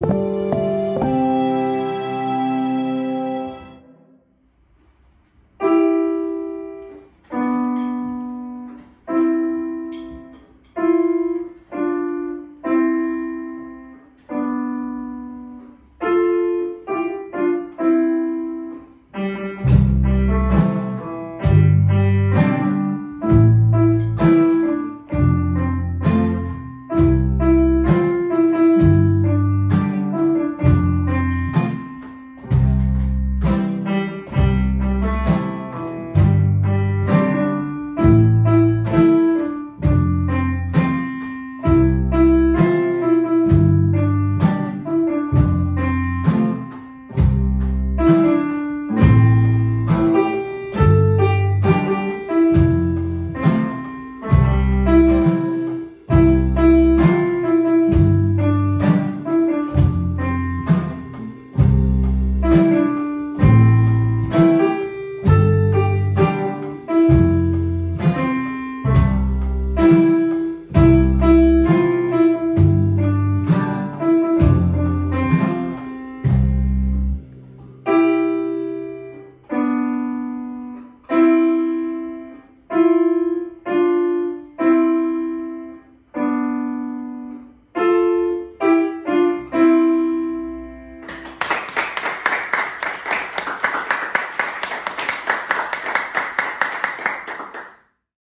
you